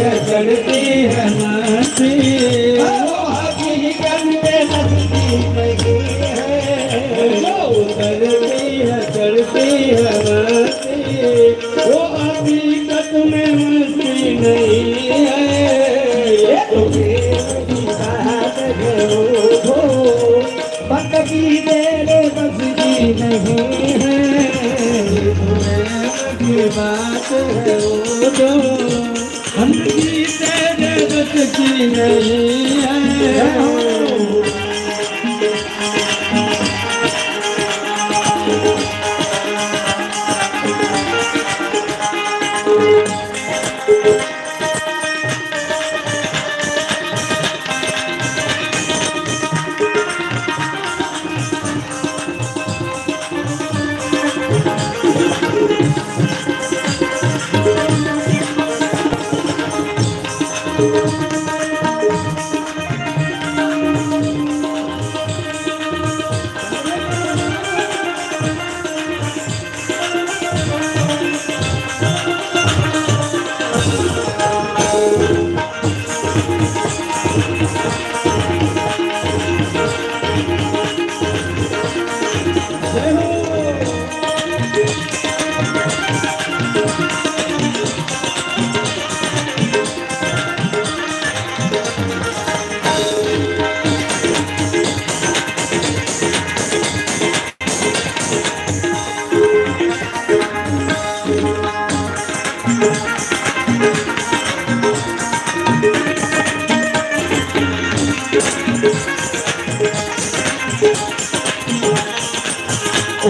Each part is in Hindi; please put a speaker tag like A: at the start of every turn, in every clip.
A: है चढ़ती है नहीं है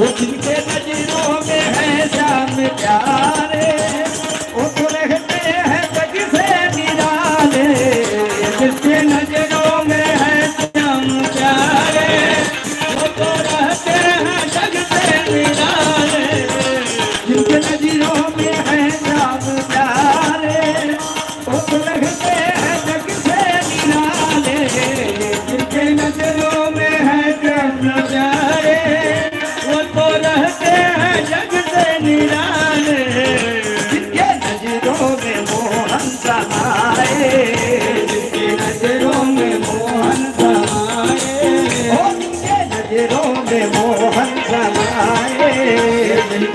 A: उनके तो नजरों में है शाम प्यार